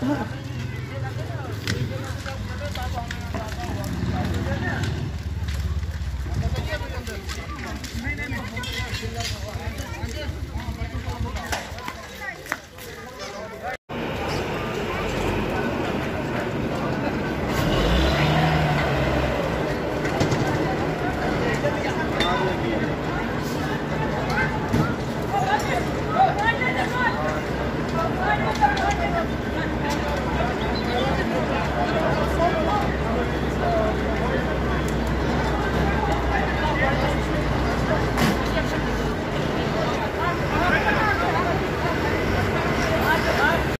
Come on. 这个。